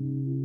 Mm-hmm.